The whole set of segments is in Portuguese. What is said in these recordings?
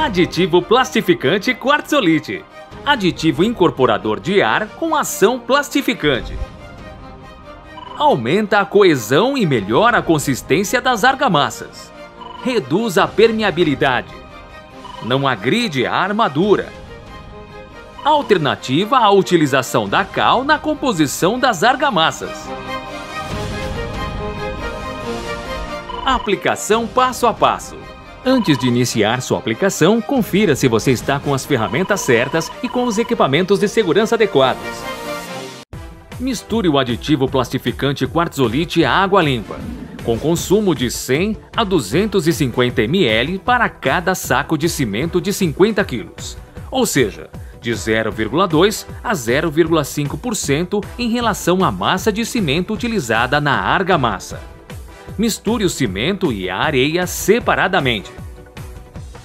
Aditivo plastificante quartzolite. Aditivo incorporador de ar com ação plastificante. Aumenta a coesão e melhora a consistência das argamassas. Reduz a permeabilidade. Não agride a armadura. Alternativa à utilização da cal na composição das argamassas. Aplicação passo a passo. Antes de iniciar sua aplicação, confira se você está com as ferramentas certas e com os equipamentos de segurança adequados. Misture o aditivo plastificante quartzolite à água limpa, com consumo de 100 a 250 ml para cada saco de cimento de 50 kg, ou seja, de 0,2 a 0,5% em relação à massa de cimento utilizada na argamassa. Misture o cimento e a areia separadamente.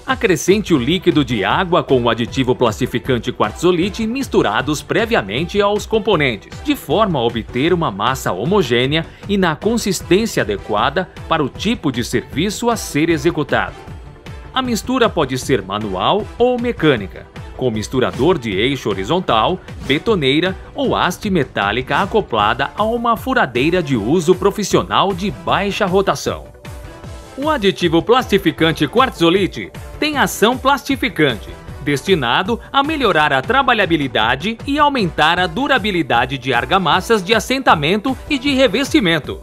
Acrescente o líquido de água com o aditivo plastificante quartzolite misturados previamente aos componentes, de forma a obter uma massa homogênea e na consistência adequada para o tipo de serviço a ser executado. A mistura pode ser manual ou mecânica, com misturador de eixo horizontal, betoneira ou haste metálica acoplada a uma furadeira de uso profissional de baixa rotação. O aditivo plastificante quartzolite tem ação plastificante, destinado a melhorar a trabalhabilidade e aumentar a durabilidade de argamassas de assentamento e de revestimento.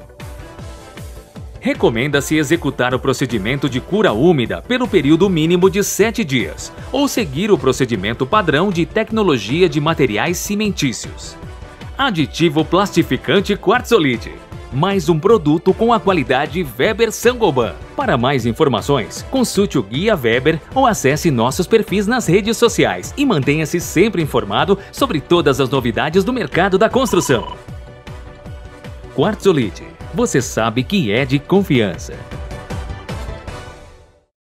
Recomenda-se executar o procedimento de cura úmida pelo período mínimo de 7 dias, ou seguir o procedimento padrão de tecnologia de materiais cimentícios. Aditivo plastificante quartzolite. Mais um produto com a qualidade Weber Sangoban. Para mais informações, consulte o Guia Weber ou acesse nossos perfis nas redes sociais e mantenha-se sempre informado sobre todas as novidades do mercado da construção. Quartzolite você sabe que é de confiança.